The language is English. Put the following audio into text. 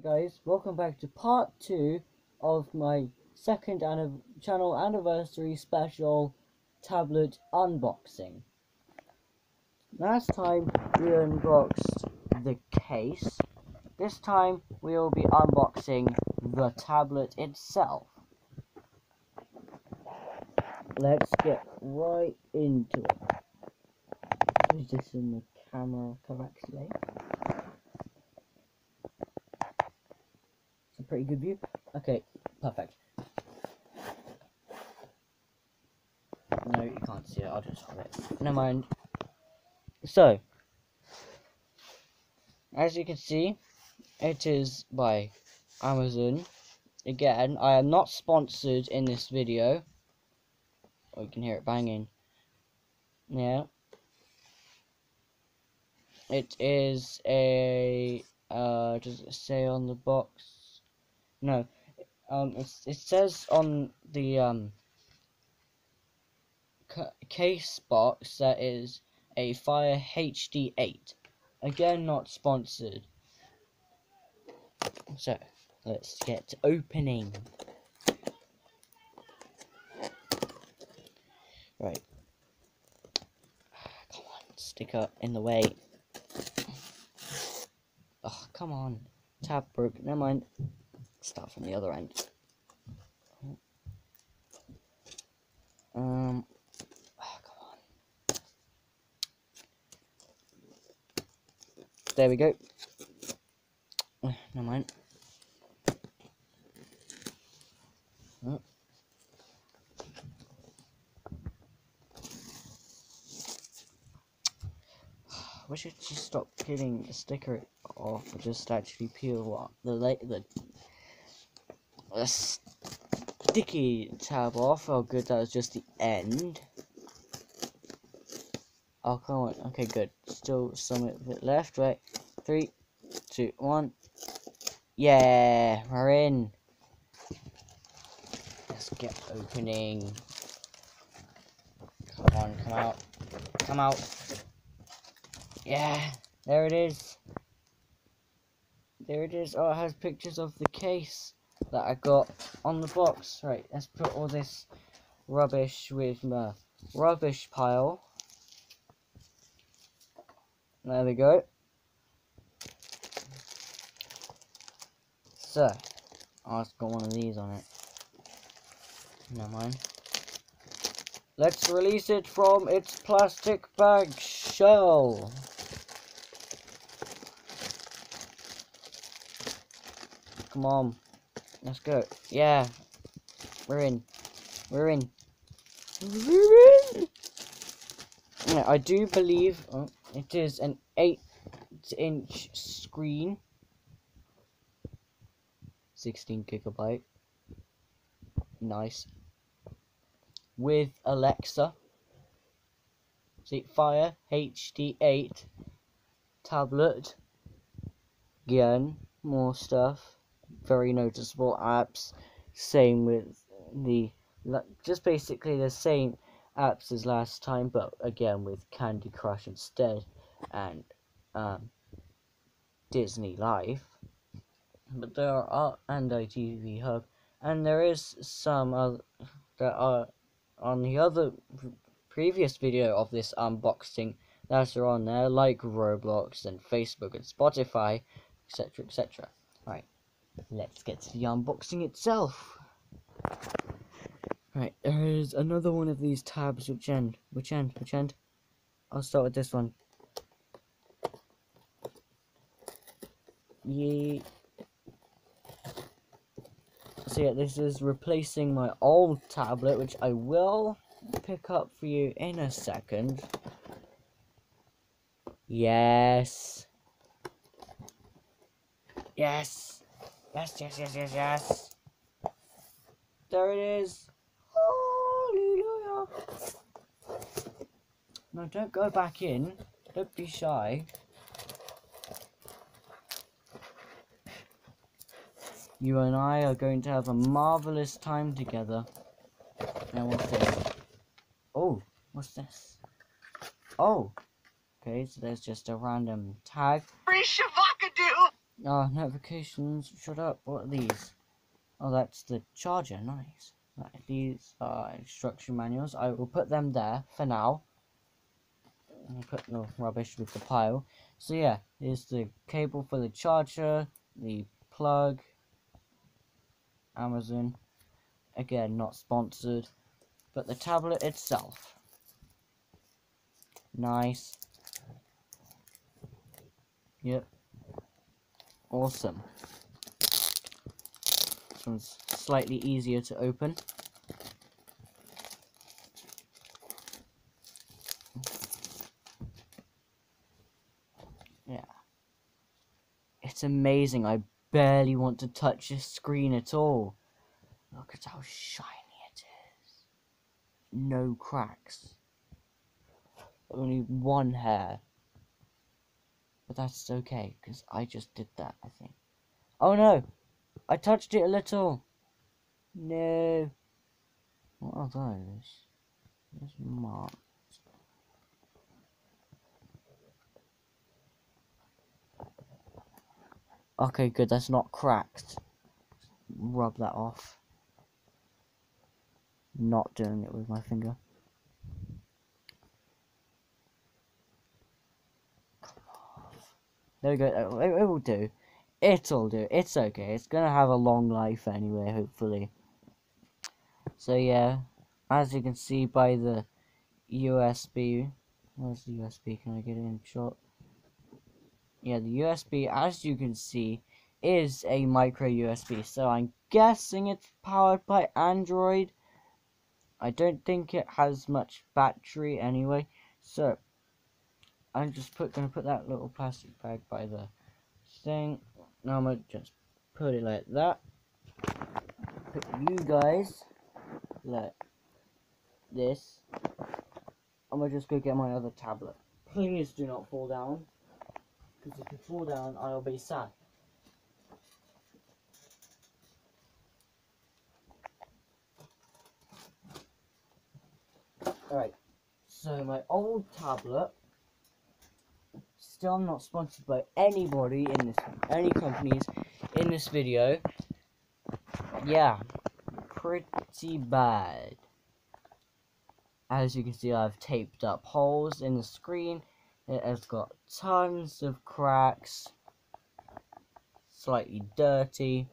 Hey guys, welcome back to part 2 of my second anniv channel anniversary special tablet unboxing. Last time we unboxed the case, this time we will be unboxing the tablet itself. Let's get right into it. Is this in the camera correctly? It's a pretty good view. Okay, perfect. No, you can't see it. I'll just hold it. Never mind. So, as you can see, it is by Amazon. Again, I am not sponsored in this video. Oh, you can hear it banging. Yeah. It is a, uh, does it say on the box? No. Um, it says on the, um, case box that is a Fire HD8. Again, not sponsored. So, let's get opening. Right. Come on, sticker in the way. Oh, come on. Tab broke. Never mind. Start from the other end. Um. Oh, come on. There we go. Never mind. Oh. wish it just stop peeling the sticker off just actually peel off the the, the sticky tab off. Oh, good that was just the end. Oh come on, okay good. Still some of it left, right? Three, two, one. Yeah, we're in. Let's get opening. Come on, come out. Come out. Yeah, there it is. There it is. Oh, it has pictures of the case that I got on the box. Right, let's put all this rubbish with my rubbish pile. There we go. So, oh, it's got one of these on it. Never mind. Let's release it from its plastic bag shell. Come on. Let's go. Yeah. We're in. We're in. We're in! Yeah, I do believe oh, it is an 8 inch screen. 16 gigabyte. Nice. With Alexa. See, Fire HD8 tablet. Again, more stuff very noticeable apps. Same with the just basically the same apps as last time, but again with Candy Crush instead and um, Disney Life. But there are and ITV Hub, and there is some other that are on the other previous video of this unboxing that are on there, like Roblox and Facebook and Spotify, etc. etc. Let's get to the unboxing itself. Right, there is another one of these tabs. Which end? Which end? Which end? I'll start with this one. Yeah. So yeah, this is replacing my old tablet, which I will pick up for you in a second. Yes. Yes. Yes, yes, yes, yes, yes. There it is. Hallelujah. No, don't go back in. Don't be shy. You and I are going to have a marvelous time together. Now what's this? Oh, what's this? Oh. Okay, so there's just a random tag. Free! Ah, notifications. Shut up. What are these? Oh, that's the charger. Nice. Right, these are instruction manuals. I will put them there for now. I'll put the rubbish with the pile. So yeah, here's the cable for the charger, the plug, Amazon. Again, not sponsored. But the tablet itself. Nice. Yep. Awesome. This one's slightly easier to open. Yeah. It's amazing. I barely want to touch the screen at all. Look at how shiny it is. No cracks. Only one hair. But that's okay, because I just did that, I think. Oh no! I touched it a little! No! What are those? There's marks. Okay, good, that's not cracked. Rub that off. Not doing it with my finger. There we go. Uh, it, it will do. It'll do. It's okay. It's gonna have a long life anyway, hopefully. So yeah, as you can see by the USB, where's the USB? Can I get it in short? Yeah, the USB, as you can see, is a micro USB. So I'm guessing it's powered by Android. I don't think it has much battery anyway. So I'm just put gonna put that little plastic bag by the thing. Now I'm gonna just put it like that. Put you guys like this. I'm gonna just go get my other tablet. Please do not fall down. Because if you fall down, I'll be sad. Alright, so my old tablet still not sponsored by anybody in this, any companies in this video. Yeah, pretty bad. As you can see, I've taped up holes in the screen. It has got tons of cracks, slightly dirty.